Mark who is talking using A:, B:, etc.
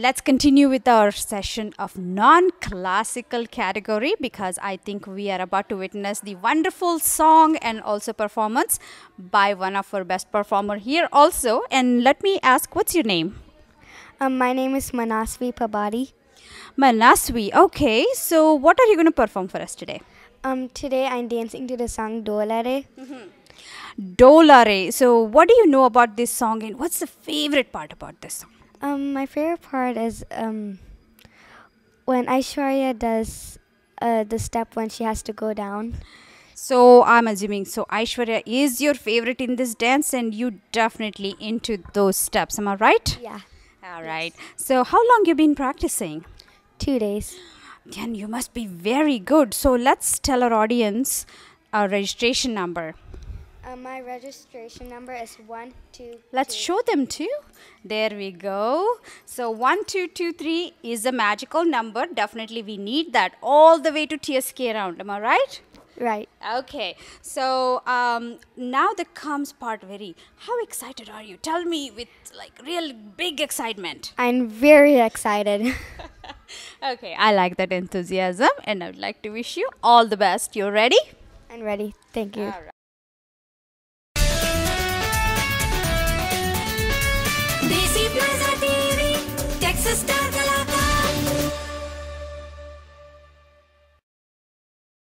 A: let's continue with our session of non-classical category because I think we are about to witness the wonderful song and also performance by one of our best performer here also. And let me ask, what's your name?
B: Um, my name is Manasvi Pabadi.
A: Manasvi. Okay, so what are you going to perform for us today?
B: Um, today I'm dancing to the song Dola Re.
A: Dolare. So, what do you know about this song and what's the favorite part about this song?
B: Um, my favorite part is um, when Aishwarya does uh, the step when she has to go down.
A: So, I'm assuming so Aishwarya is your favorite in this dance and you definitely into those steps. Am I right?
B: Yeah.
A: All right. So, how long you been practicing?
B: Two days.
A: Then you must be very good. So, let's tell our audience our registration number.
B: Uh, my registration number is one two.
A: Let's
B: two.
A: show them too. There we go. So 1223 is a magical number. Definitely we need that all the way to TSK round. Am I right?
B: Right.
A: Okay. So um, now the comes part very. How excited are you? Tell me with like real big excitement.
B: I'm very excited.
A: okay, I like that enthusiasm and I would like to wish you all the best. You ready?
B: I'm ready. Thank you.
A: All